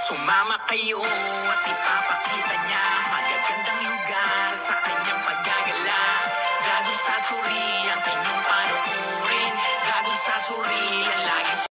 Sumama kayo at ipapakita niya